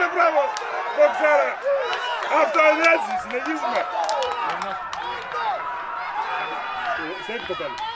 Άντε, μπράβο! Μποξάρα! Αυτό είναι έτσι, συνεχίζουμε. Στέκει το πάλι.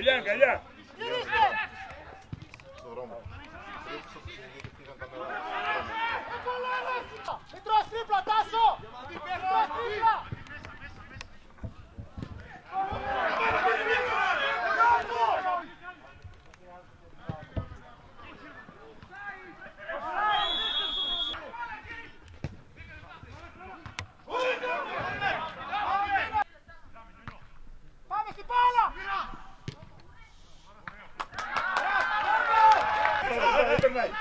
Καλιά, καλιά. Γυρίστε. Στο Ρώμα. Entrou a tripla, れない。